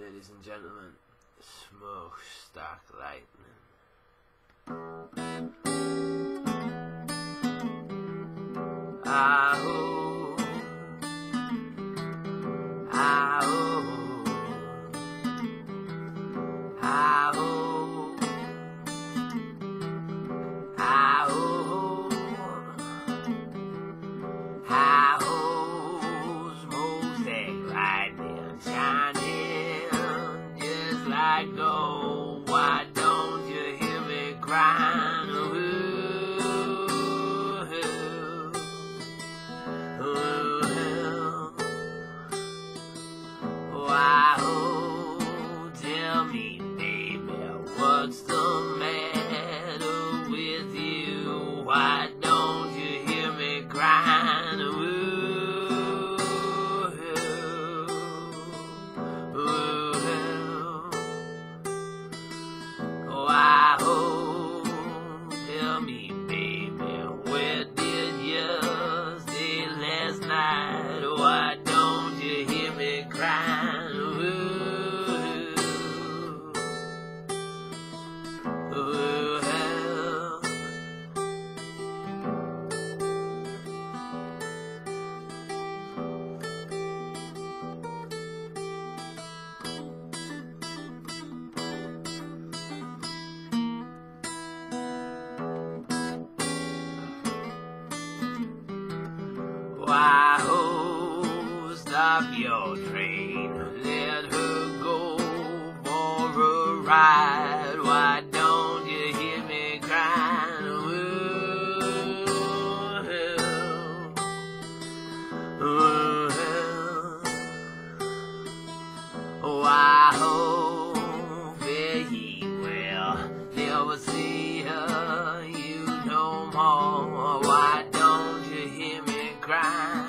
ladies and gentlemen, Smokestack Lightning. I hope I go? Why Navajo, stop your train. Let her go for a ride. Why don't you hear me crying? Why, hope that he will never see her. cry.